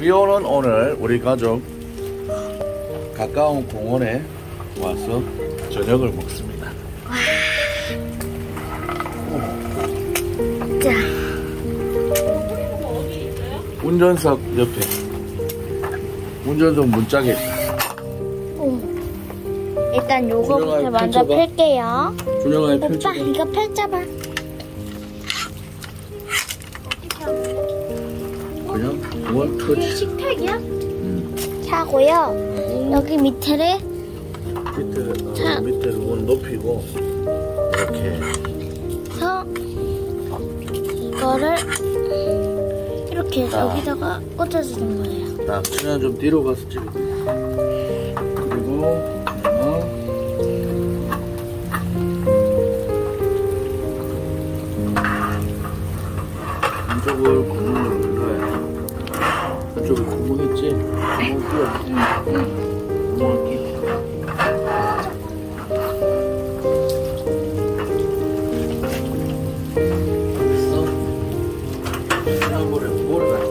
비 오는 오늘 우리 가족 가까운 공원에 와서 저녁을 먹습니다. 자, 운전석 옆에 운전석 문짝에 오. 일단 준영아, 먼저 펼쳐봐. 펼게요. 준영아 오빠, 펼쳐. 이거 펼쳐봐. 그냥 원 터치. 식탁이야? 음. 차고요. 여기 밑에를 밑에 자. 어, 밑에 그건 높이고 이렇게 해서 이거를 이렇게 자. 여기다가 꽂아주는 거예요. 딱 그냥 좀 뒤로 가서 찍어. 그리고 있지? 구멍 끼워. 구멍 끼워. 됐어? 그냥 모래, 모래 같은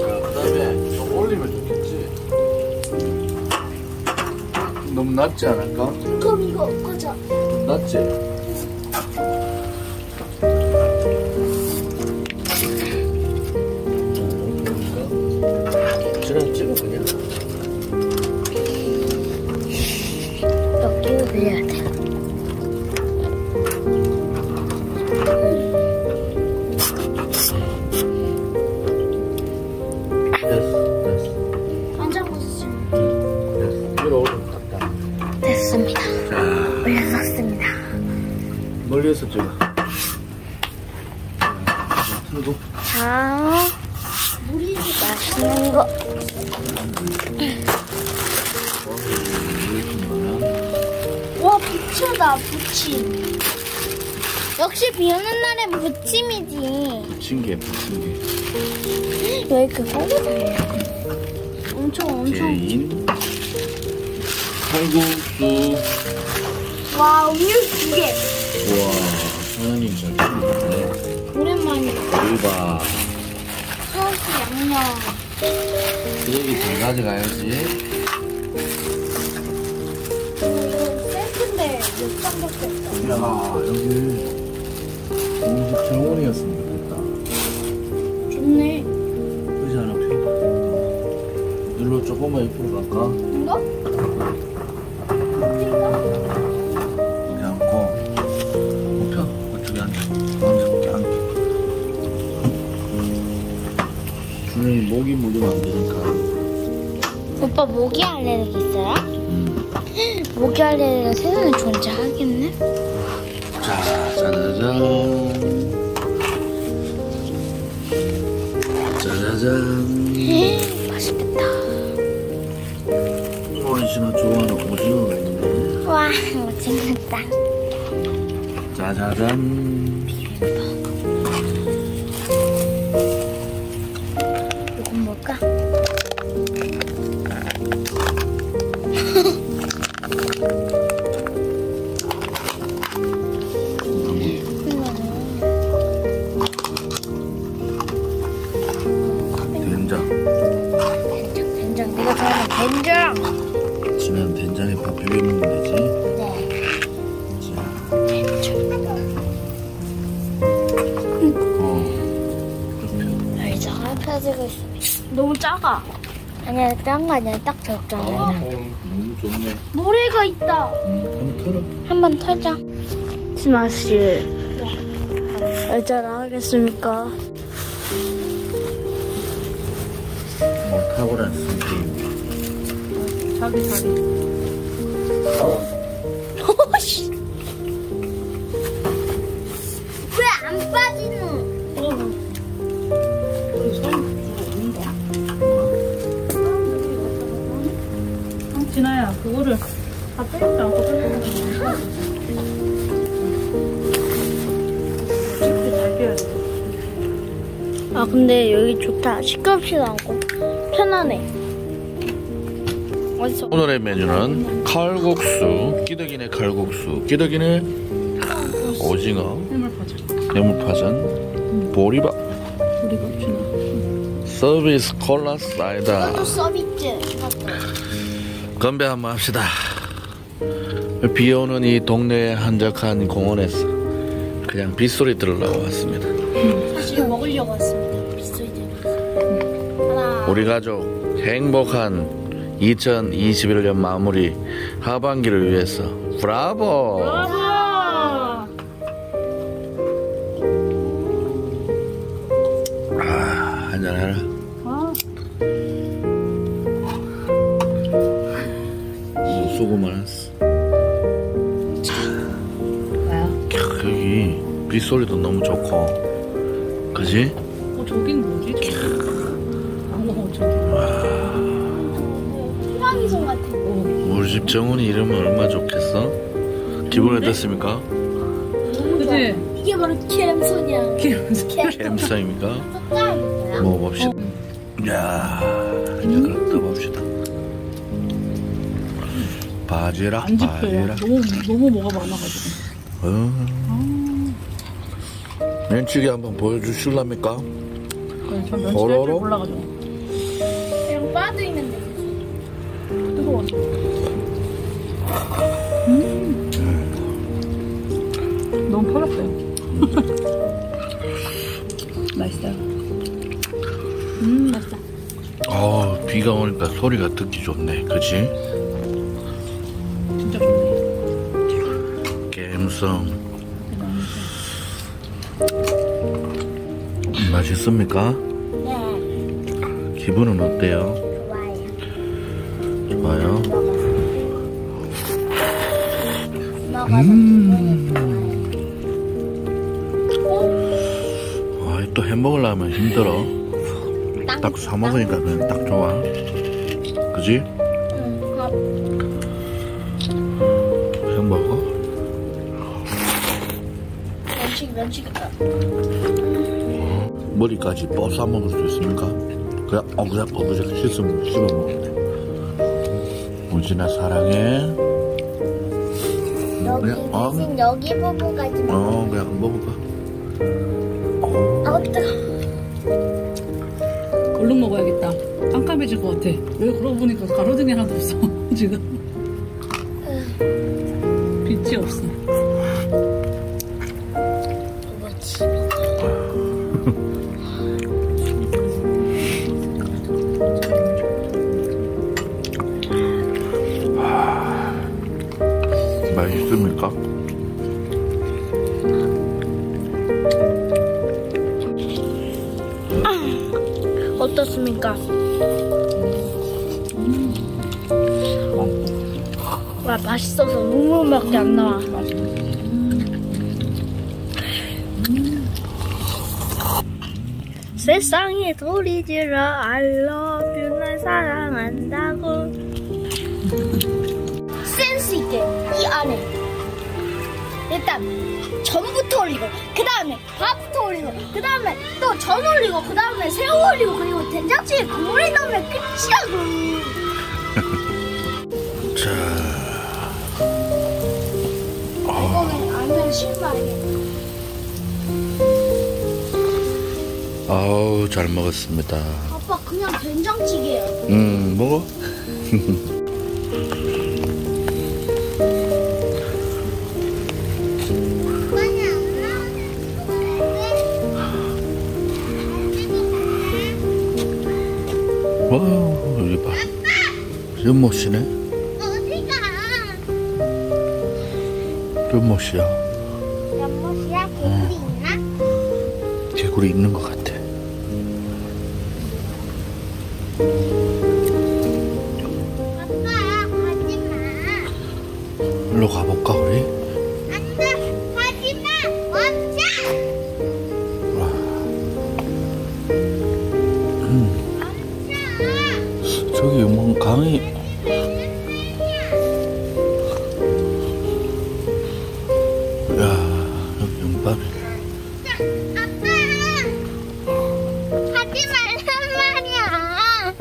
자, 그 다음에 좀 올리면 좋겠지? 너무 낮지 않을까? 자, 맛있는 거. 와, 부추다, 부침. 역시 비 오는 날엔 부침이지. 붙인 게 붙인 게왜 이렇게 꼬부해? 엄청 엄청. 칼국수 와, 음료 두 개. 와 사장님 잘 키우네 오랜만이다. 대박 소스 양념. 쓰레기 잘 가져가야지 이거 세트인데 몇 장밖에 없어. 야 여기 공식 정원이었으면 좋겠다 좋네. 의자 하나 펴봐 일로 조금만 옆으로 갈까? 이거? 준영이 목이 물리면 안 되니까 오빠 모기 알레르기 있어요? 음. 모기 알레르기가 세상에 존재하겠네? 자, 짜자잔. 짜자잔. 맛있겠다. 소원 씨는 좋아하는 오징어가 있네. 와, 멋지겠다. 짜자잔. 너무 작아. 아니야, 짠거 아니야. 딱 적당해. 너무 좋네. 모래가 있다. 음, 한번 털어. 한번 털자. 스마 씨. 알자라 하겠습니까? 뭐 탁월한 선생님. 자기 자기. 오씨. 왜 안 빠지노? 진아야, 그거를 다 빼지 않고 빼고 이렇게 잘 껴야 돼. 아 근데 여기 좋다. 시끄럽지도 않고. 어디서? 오늘의 메뉴는 칼국수, 끼덕이네 칼국수, 끼덕이네 오징어, 해물 파전. 해물파전, 보리밥. 서비스 콜라 사이다. 서비스. 건배 한번 합시다. 비 오는 이 동네의 한적한 공원에서 그냥 빗소리 들으려고 왔습니다. 사실 먹으려고 왔습니다. 빗소리 들으면서. 하나. 우리 가족 행복한 2021년 마무리 하반기를 위해서 브라보! 브라보! 수고 많았어. 뭐야? 캬, 여기 빗소리도 너무 좋고, 그지? 어, 저긴 뭐지? 어, 저기. 호랑이송 같은 거. 어, 우리 집 정훈이 이름은 얼마나 좋겠어? 기분 좋아. 그치? 이게 바로. 기름서. 캠성입니까? 뭐야? 먹어봅시다. 야, 바지락, 안 집혀요. 바지락. 너무, 너무 뭐가 많아가지고. 어. 면치기 한번 보여주실랍니까? 그래, 저 면치기 몰라가지고. 그냥 빠져 있는 데. 뜨거워. 음. 너무 편했어요. 맛있어요. 음, 맛있다. 어, 비가 오니까 소리가 듣기 좋네. 그치? 갬성. 맛있습니까? 네. 기분은 어때요? 좋아요. 좋아요? 먹어서 아, 또 햄버거려면 힘들어. 딱 사 먹으니까 그냥 딱 좋아. 그지? 응, 밥. 햄버거? 면치기, 면치기다. 머리까지 뻗어 먹을 수 있습니까? 그냥 어그작 어그작 씻으면 씹어 먹으면 돼. 우진아 사랑해. 여기, 그냥, 어? 대신 여기 부분까지 먹어. 어, 그냥 먹어봐. 아, 뜨거 얼른 먹어야겠다. 깜깜해질 것 같아. 왜 그러고 보니까 가로등이 하나도 없어. 지금. 빛이 없어. 맛있습니까? 어떻습니까? 와, 맛있어서 눈물밖에 안 나와. 세상에 소리 질러 I love you 날 사랑한다고 센스 있게 이 안에 일단 전부터 올리고 그 다음에 밥부터 올리고 그 다음에 또 전 올리고 그 다음에 새우 올리고 그리고 된장찌개 국물에 넣으면 끝이라고 자, 이거는 안면 실망이야 아우 잘 먹었습니다. 아빠 그냥 된장찌개야 음, 먹어. 연못이네. 어디가 연못이야. 연못이야 개구리 있나? 개구리 있는 것 같아. 아빠 가지 마 일로 가볼까 우리? 안 돼 가지 마 멈춰 와, 멈춰 저기 뭐 강이 야 여기 연밥이 아빠 하지 말란 말이야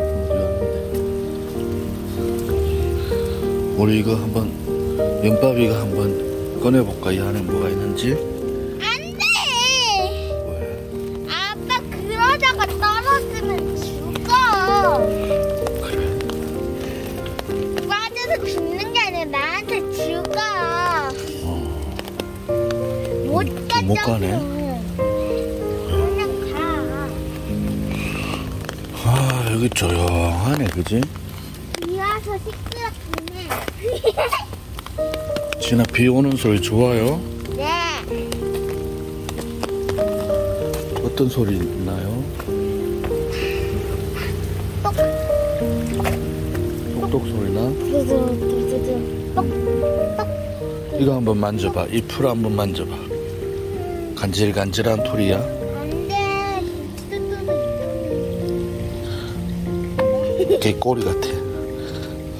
우리 이거 한번 연밥이가 한번 꺼내볼까? 이 안에 뭐가 있는지 못 가네. 아 여기 조용하네 그지? 진아 비 오는 소리 좋아요? 네. 어떤 소리 나요? 똑똑 소리 나? 이거 한번 만져봐 이 풀 한번 만져봐 간질간질한. 뚜뚜뚜. 개 꼬리 같아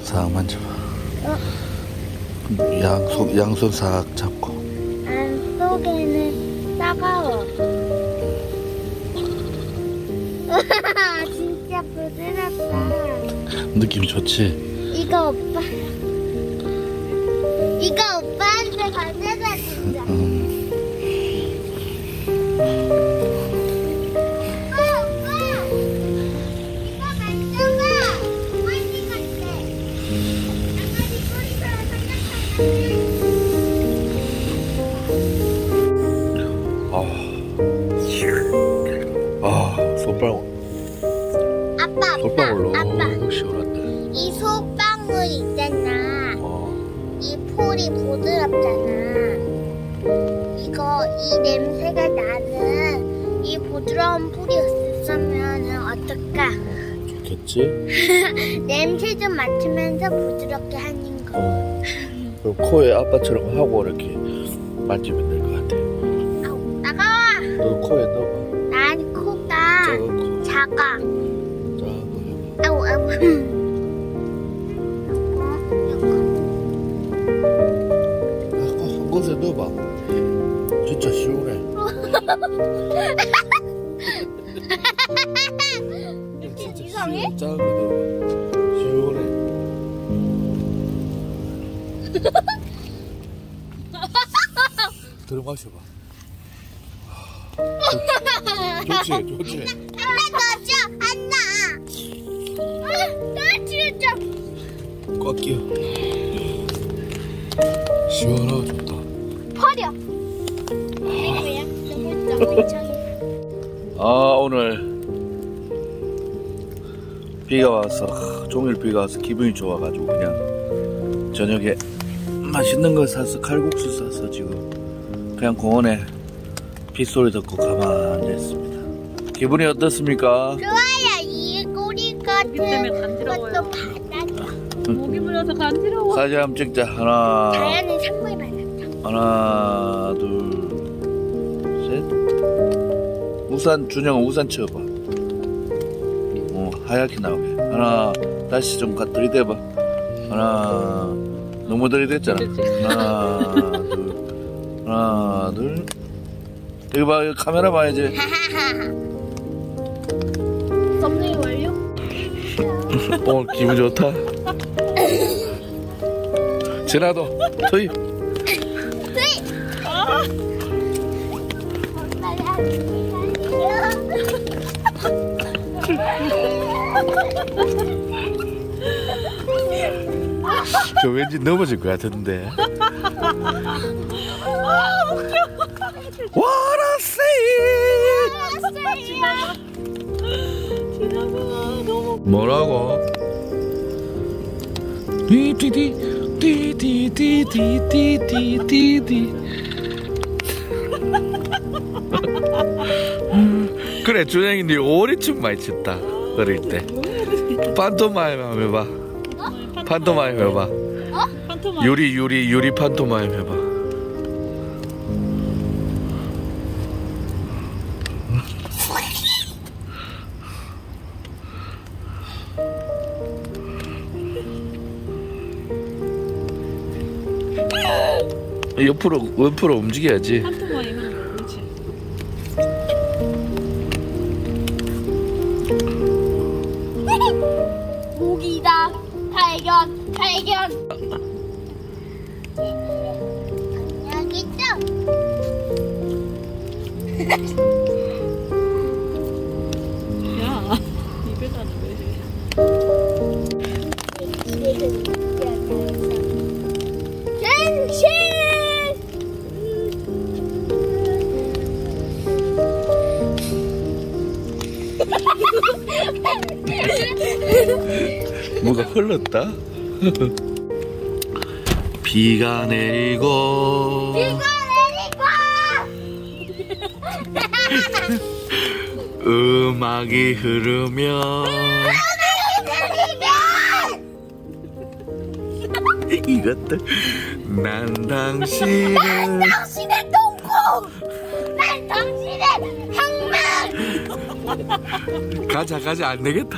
싹 만져봐 양손, 양손 싹 잡고 안 속에는 따가워. 진짜 부드럽다. 느낌 좋지? 이거 오빠. 냄새가 나는 이 부드러운 폴이었으면 어떨까? 좋겠지? 냄새 좀 맡으면서 부드럽게 하는 거. 어. 그럼 코에 아빠처럼 하고 이렇게 만지면 될 것 같아 아우 따가워. 너 코에 넣어봐 난 코가 작아. 해봐 아우 아우. 이렇게 이상해? 짧아도 시원해. 들어가셔봐. 아, 좋지 좋지 아, 꽉 끼어 시원하고 좋다. 버려. 아 오늘 비가 와서 하, 종일 비가 와서 기분이 좋아가지고 그냥 저녁에 맛있는 거 사서 칼국수 사서 지금 그냥 공원에 빗소리 듣고 가만히 있습니다 기분이 어떻습니까? 좋아요. 이 꼬리 같은 모기 때문에 간지러워요. 것도 받았다. 목이 물려서 간지러워. 사진 한번 찍자 하나 자연은 선물 받았다. 하나 둘 우산 준영아 우산 쳐봐. 어 하얗게 나오게. 하나 다시 좀 가- 들이대봐. 하나 너무 들이댔잖아. 하나 둘 하나 둘. 여기 봐 여기 카메라 봐야지 썸네일 완료? 오늘 기분 좋다. 지나도 토이 저 왠지 넘어질 것 같은데. 아 웃겨. What I see. 지나가 뭐라고? 디디디 디디디디디디디. 그래 준영이 네 오리춤 많이 쳤다. 어릴 때. 판토마임 한번 해봐. 판토마임 해봐. 유리 유리 유리 판토마임 해봐. 옆으로 옆으로 움직여야지 발견. 여기 있죠? 야, 입에다 넣으세요. 갱신! 뭐가 흘렀다? 비가 내리고. 이거 내리고! 음악이 흐르면. 이것도 난 당신을 당신의 동공! 난 당신의 항만 가자 가자. 안 되겠다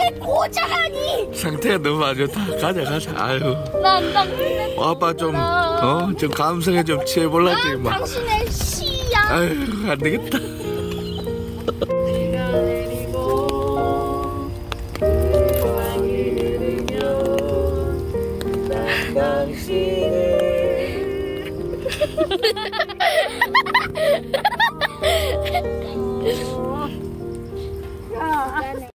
난 당신의 고자하니? 상태가 너무 안 좋다. 가자 가자. 아유. 난 당신의 아빠 좀어좀 감성에 좀 취해볼라지 난막 당신의 시야. 아유 안 되겠다